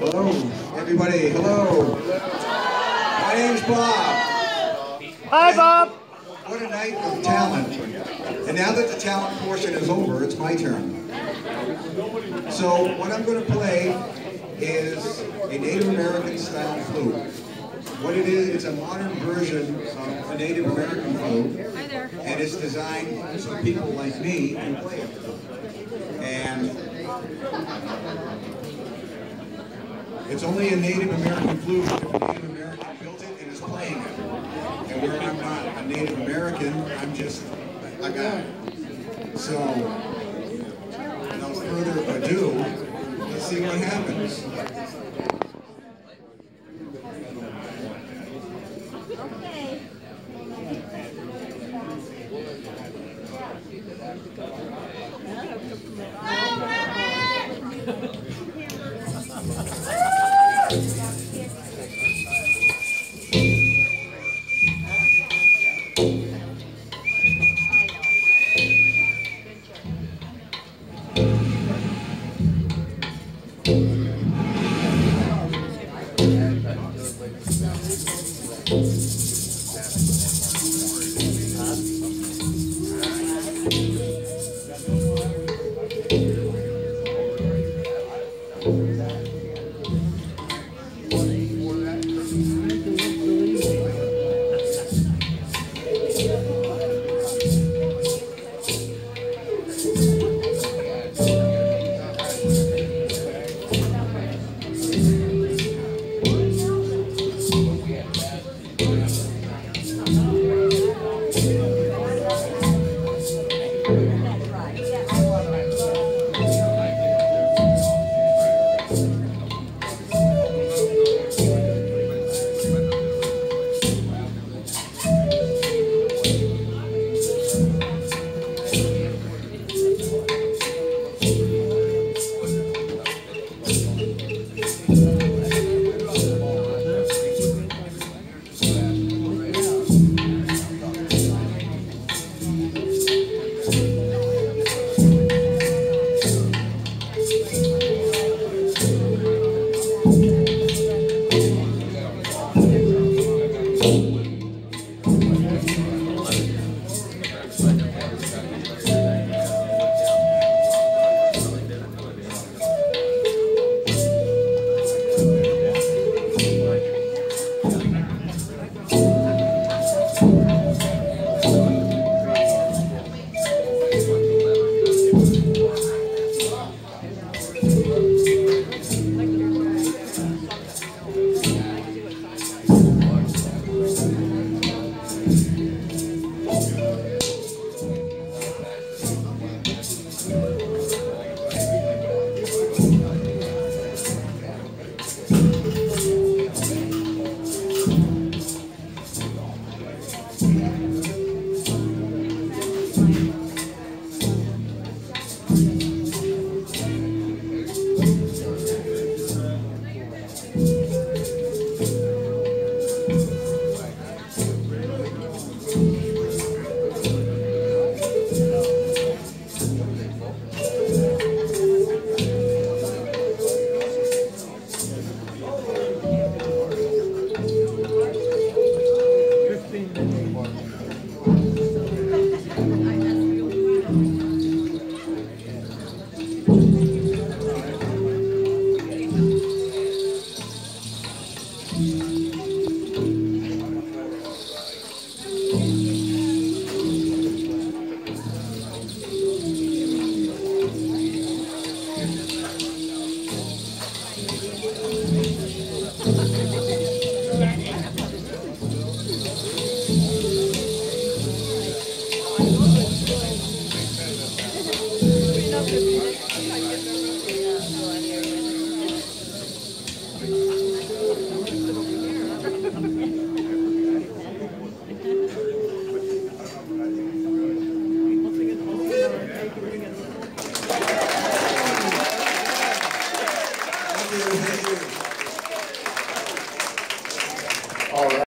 Hello, everybody. Hello. My name's Bob. Hi, Bob. What a night of talent. And now that the talent portion is over, it's my turn. So what I'm going to play is a Native American style flute. What it is, it's a modern version of a Native American flute. Hi there. And it's designed so people like me can play it. And it's only a Native American flute if a Native American built it and is playing it. And where I'm not a Native American, I'm just a guy. So, without further ado, let's see what happens. Thank. Deus.